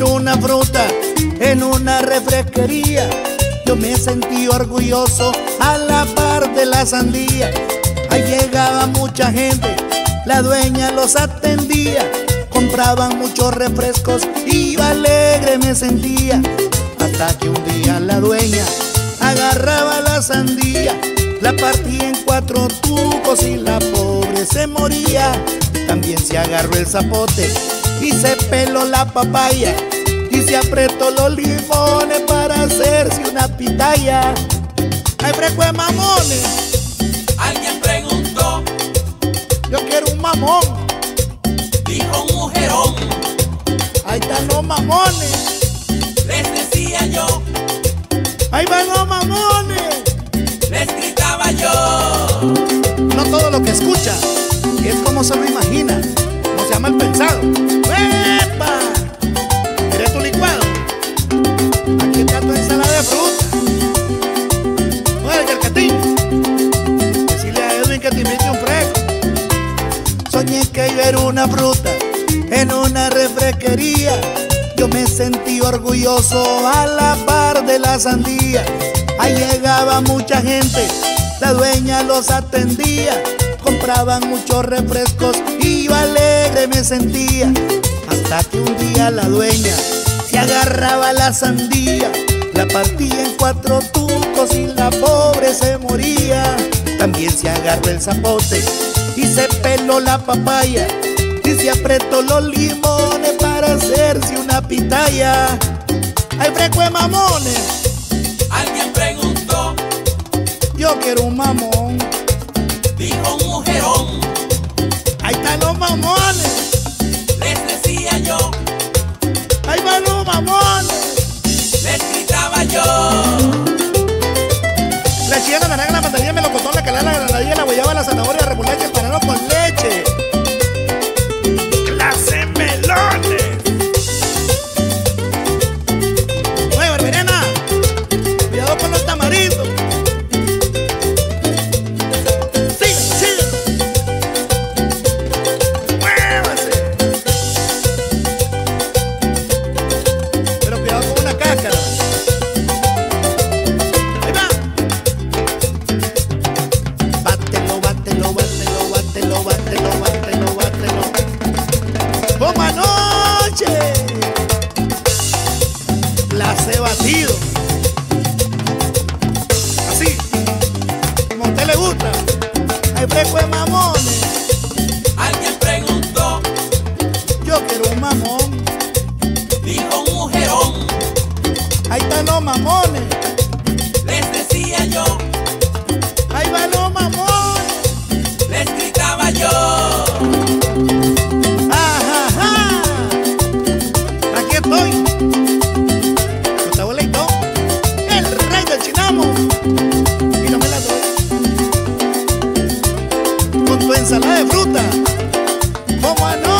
Una fruta en una refresquería. Yo me sentí orgulloso a la par de la sandía. Ahí llegaba mucha gente, la dueña los atendía. Compraban muchos refrescos y alegre me sentía. Hasta que un día la dueña agarraba la sandía, la partía en cuatro tubos y la pobre se moría. También se agarró el zapote y se peló la papaya y se apretó los limones para hacerse una pitaya. ¡Ay, fresco de mamones! Alguien preguntó, Yo quiero un mamón. dijo un mujerón. Ahí están los mamones. Les decía yo, Ahí van los mamones. les gritaba yo. No todo lo que escucha es como se lo imagina, como se llama el pensado. Una fruta en una refresquería. Yo me sentí orgulloso a la par de la sandía. Ahí llegaba mucha gente, la dueña los atendía. Compraban muchos refrescos y yo alegre me sentía. Hasta que un día la dueña se agarraba la sandía, la partía en cuatro tucos y la pobre se moría. También se agarró el zapote y se peló la papaya y se apretó los limones para hacerse una pitaya. ¡Ay, fresco de mamones! Alguien preguntó, Yo quiero un mamón. dijo un mujerón. Ahí están los mamones. Así. Como a usted le gusta. Hay fresco de mamones. Alguien preguntó, Yo quiero un mamón. dijo un mujerón. Ahí están los mamones. ensalada de fruta. Como no?